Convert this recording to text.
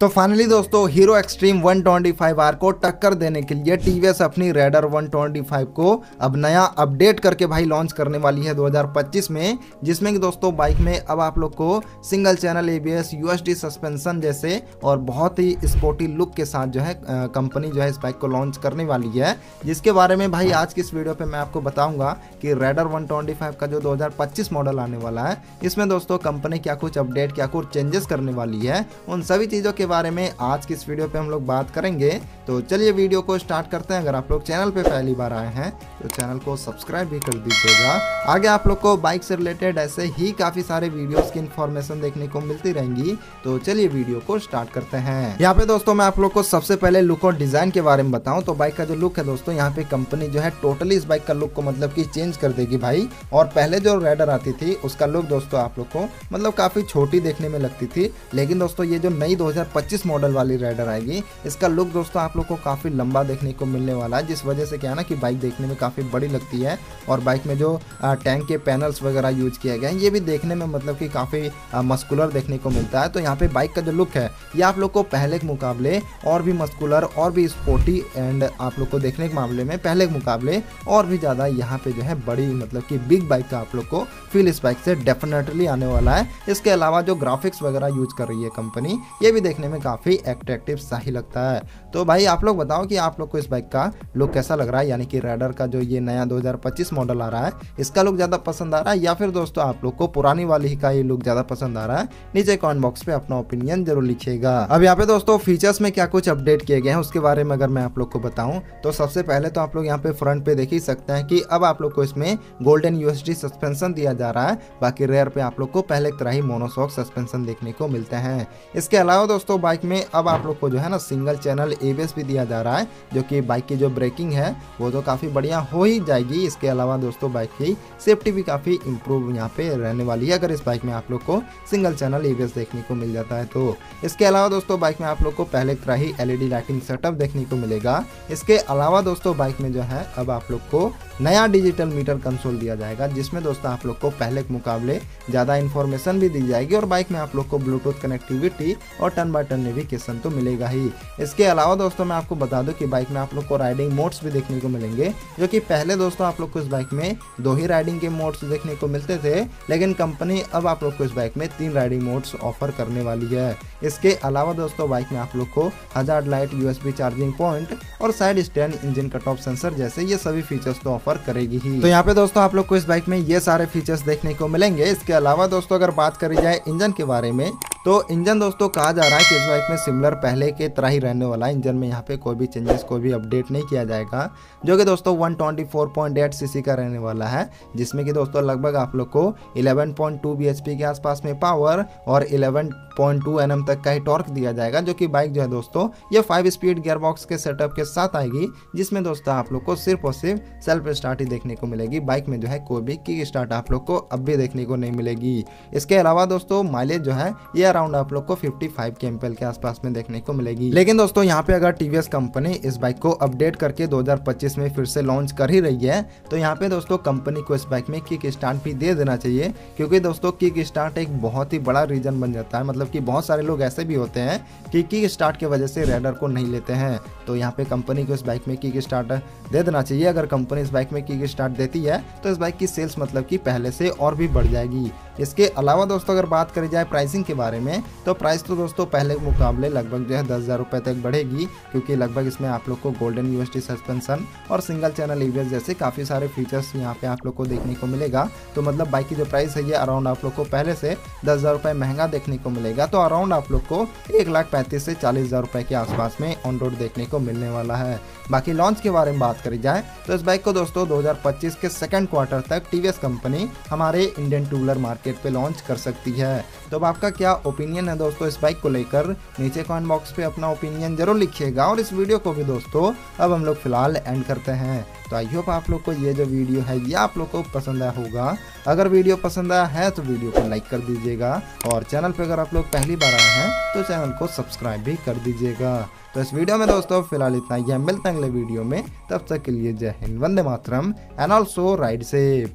तो फाइनली दोस्तों hero extreme 125 are को टक्कर देने के लिए टीवीएस अपनी रेडर 125 को अब नया अपडेट करके भाई लॉन्च करने वाली है 2025 में, जिसमें कि दोस्तों बाइक में अब आप लोग को single channel ABS USD suspension जैसे और बहुत ही स्पोर्टी लुक के साथ जो है कंपनी जो है इस बाइक को लॉन्च करने वाली है। जिसके बारे में भाई आज की इस वीडियो पर मैं आपको बताऊँगा कि रेडर वन का जो दो हज़ार पच्चीस मॉडल आने वाला है, इसमें दोस्तों कंपनी क्या कुछ अपडेट क्या कुछ चेंजेस करने वाली है, उन सभी चीज़ों के बारे में आज की इस वीडियो पे हम लोग बात करेंगे तो चलिए वीडियो को स्टार्ट करते हैं। अगर आप लोग चैनल पे पहली बार आए हैं तो चैनल को सब्सक्राइब भी कर दीजिएगा। आगे आप लोग को बाइक से रिलेटेड ऐसे ही काफ़ी सारे वीडियोस की इन्फॉर्मेशन देखने को मिलती रहेंगी तो चलिए वीडियो को स्टार्ट करते हैं। यहाँ पे दोस्तों मैं आप लोग को सबसे पहले लुक और डिज़ाइन के बारे में बताऊँ तो बाइक का जो लुक है दोस्तों, यहाँ पे कंपनी जो है टोटली इस बाइक का लुक को मतलब की चेंज कर देगी भाई। और पहले जो रेडर आती थी, उसका लुक दोस्तों आप लोग को मतलब काफ़ी छोटी देखने में लगती थी। लेकिन दोस्तों ये जो नई 2025 मॉडल वाली राइडर आएगी। इसका लुक दोस्तों आप लोग को काफ़ी लंबा देखने को मिलने वाला है, जिस वजह से क्या है ना कि बाइक देखने में काफ़ी बड़ी लगती है और बाइक में जो टैंक के पैनल्स वगैरह यूज़ किए गए हैं, ये भी देखने में मतलब कि काफ़ी मस्कुलर देखने को मिलता है। तो यहाँ पे बाइक का जो लुक है, ये आप लोग को पहले के मुकाबले और भी मस्कुलर और भी स्पोर्टी एंड आप लोग को देखने के मामले में पहले के मुकाबले और भी ज़्यादा यहाँ पे जो है बड़ी मतलब कि बिग बाइक का आप लोग को फील इस बाइक से डेफिनेटली आने वाला है। इसके अलावा जो ग्राफिक्स वगैरह यूज़ कर रही है कंपनी ये भी देखने में काफ़ी एट्रैक्टिव सा ही लगता है। तो भाई, आप लोग बताओ कि आप लोग को इस बाइक का लुक कैसा लग रहा है? यानी कि राइडर का जो ये नया 2025 मॉडल आ रहा है, इसका लुक ज़्यादा पसंद आ रहा है या फिर दोस्तों आप लोग को पुरानी वाली ही का ये लुक ज़्यादा पसंद आ रहा है? नीचे कॉमेंट बॉक्स पे अपना ओपिनियन ज़रूर लिखिएगा। अब यहाँ पे दोस्तों फीचर्स में क्या कुछ अपडेट किए गए हैं, उसके बारे में अगर मैं आप लोग को बताऊँ तो सबसे पहले तो आप लोग यहाँ पे फ्रंट पे देख ही सकते हैं कि अब आप लोग को इसमें गोल्डन यूएसडी सस्पेंशन दिया जा रहा है। बाकी रेयर पे आप लोग को पहले तरह ही मोनोसॉक सस्पेंशन देखने को मिलते हैं। इसके अलावा दोस्तों बाइक में अब आप लोग को जो है ना सिंगल चैनल एबीएस भी दिया जा रहा है, जो कि बाइक की जो ब्रेकिंग है, वो तो काफ़ी बढ़िया हो ही जाएगी। इसके अलावा दोस्तों, बाइक की सेफ्टी भी काफ़ी इंप्रूव यहाँ पे रहने वाली है, अगर इस बाइक में आप लोग को सिंगल चैनल एबीएस देखने को मिल जाता है तो। इसके अलावा दोस्तों, बाइक में आप लोग को पहले तरह ही एलईडी लाइटिंग सेटअप देखने को मिलेगा। इसके अलावा दोस्तों, बाइक में जो है, अब आप लोग को नया डिजिटल मीटर कंसोल दिया जाएगा, जिसमें दोस्तों आप लोग को पहले के मुकाबले ज़्यादा इन्फॉर्मेशन भी दी जाएगी, और बाइक में आप लोग को ब्लूटूथ कनेक्टिविटी और टर्न बाय टर्न नेविगेशन तो मिलेगा ही। इसके अलावा दोस्तों, मैं आपको बता दूँ कि बाइक में आप लोग को राइडिंग मोड्स भी देखने को मिलेंगे, जो कि पहले दोस्तों आप लोग को इस बाइक में दो ही राइडिंग के मोड्स देखने को मिलते थे, लेकिन कंपनी अब आप लोग को इस बाइक में तीन राइडिंग मोड्स ऑफ़र करने वाली है। इसके अलावा दोस्तों, बाइक में आप लोग को हज़ार लाइट यूएसबी चार्जिंग पॉइंट और side stand engine cut off sensor जैसे ये सभी फीचर्स तो ऑफ़र करेगी ही। तो यहाँ पे दोस्तों, आप लोग को इस बाइक में ये सारे फीचर्स देखने को मिलेंगे। इसके अलावा दोस्तों, अगर बात करी जाए इंजन के बारे में तो इंजन दोस्तों, कहा जा रहा है कि इस बाइक में सिमिलर पहले के तरह ही रहने वाला है इंजन में यहाँ पे कोई भी चेंजेस कोई भी अपडेट नहीं किया जाएगा, जो कि दोस्तों 124.8 सीसी का रहने वाला है, जिसमें कि दोस्तों लगभग आप लोग को 11.2 bhp के आसपास में पावर और 11.2 एनएम तक का ही टॉर्क दिया जाएगा, जो कि बाइक जो है दोस्तों, ये फाइव स्पीड गियर बॉक्स के सेटअप के साथ आएगी, जिसमें दोस्तों आप लोग को सिर्फ़ और सिर्फ़ सेल्फ स्टार्ट ही देखने को मिलेगी। बाइक में जो है कोई भी की स्टार्ट आप लोग को अब भी देखने को नहीं मिलेगी। इसके अलावा दोस्तों माइलेज जो है, ये अराउंड आप लोग को 55 के एमपीएल के आसपास में देखने को मिलेगी। लेकिन दोस्तों, यहाँ पे अगर टीवीएस कंपनी इस बाइक को अपडेट करके 2025 में फिर से लॉन्च कर ही रही है तो यहाँ पे दोस्तों कंपनी को इस बाइक में किक स्टार्ट भी दे देना चाहिए, क्योंकि दोस्तों किक स्टार्ट एक बहुत ही बड़ा रीजन बन जाता है। मतलब की बहुत सारे लोग ऐसे भी होते हैं कि किक स्टार्ट की वजह से रेडर को नहीं लेते हैं। तो यहाँ पे कंपनी को इस बाइक में किक स्टार्ट दे देना चाहिए। अगर कंपनी इस बाइक में किक स्टार्ट देती है तो इस बाइक की सेल्स मतलब की पहले से और भी बढ़ जाएगी। इसके अलावा दोस्तों, अगर बात करी जाए प्राइसिंग के बारे में तो प्राइस तो दोस्तों पहले के मुकाबले लगभग जो है दस हज़ार रुपये तक बढ़ेगी, क्योंकि लगभग इसमें आप लोग को गोल्डन यूएसटी सस्पेंशन और सिंगल चैनल ईवीएस जैसे काफ़ी सारे फीचर्स यहाँ पे आप लोग को देखने को मिलेगा। तो मतलब बाइक की जो प्राइस है, ये अराउंड आप लोग को पहले से दस हज़ार रुपये महँगा देखने को मिलेगा। तो अराउंड आप लोग को एक लाख पैंतीस से चालीस हज़ार के आसपास में ऑन रोड देखने को मिलने वाला है। बाकी लॉन्च के बारे में बात करी जाए तो इस बाइक को दोस्तों 2025 के सेकंड क्वार्टर तक टीवीएस कंपनी हमारे इंडियन टू व्हीलर मार्केट पे लॉन्च कर सकती है। तो अब आपका क्या ओपिनियन है दोस्तों इस बाइक को लेकर? नीचे कॉमेंट बॉक्स पे अपना ओपिनियन ज़रूर लिखिएगा और इस वीडियो को भी दोस्तों अब हम लोग फ़िलहाल एंड करते हैं। तो आई होप आप लोग को ये जो वीडियो है, ये आप लोग को पसंद आया होगा। अगर वीडियो पसंद आया है तो वीडियो को लाइक कर दीजिएगा और चैनल पे अगर आप लोग पहली बार आए हैं तो चैनल को सब्सक्राइब भी कर दीजिएगा। तो इस वीडियो में दोस्तों फ़िलहाल इतना ही है। मिलते हैं अगले वीडियो में। तब तक के लिए जय हिंद, वंदे मातरम एंड ऑल्सो राइड से